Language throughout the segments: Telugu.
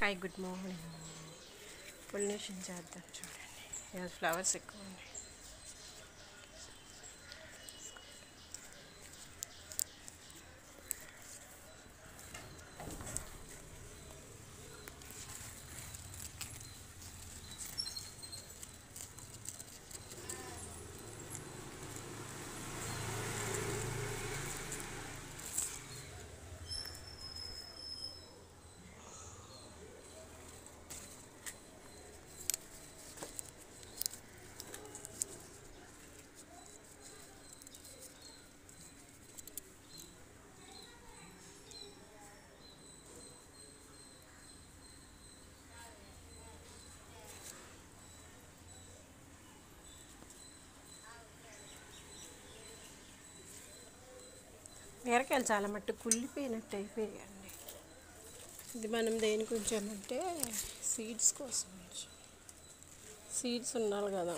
హాయ్ గుడ్ మార్నింగ్ పొలినేషన్ చేద్దాం చూడండి ఈరోజు ఫ్లవర్స్ ఎక్కువ ఉన్నాయి బీరకాయలు చాలా మట్టు కుళ్ళిపోయినట్టు అయిపోయాయండి. ఇది మనం దేనికి ఉంచామంటే సీడ్స్ కోసం సీడ్స్ ఉండాలి కదా.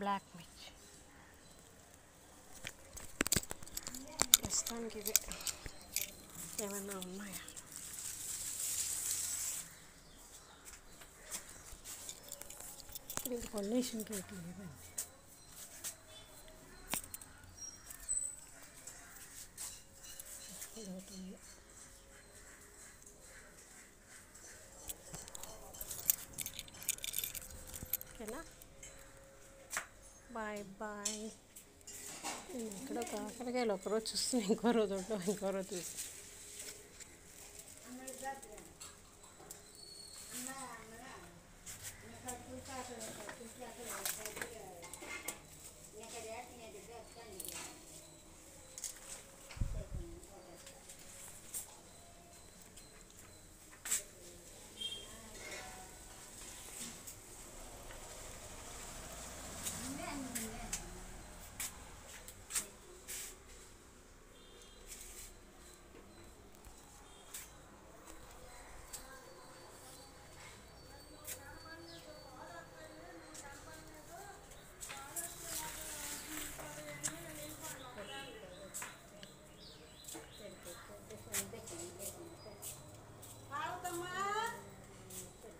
బ్లాక్ మిర్చ్ ప్రస్తుతానికి ఇవి ఏమైనా ఉన్నాయా ఇది పొల్యూషన్ కేక్ ఇవ్వండి ఇదొకటి ఉంది. Bye bye. ఇక్కడ ఆఖరికాయలు ఒకరోజు చూస్తే ఇంకో రోజు ఉంటాం ఇంకో రోజు చూస్తాం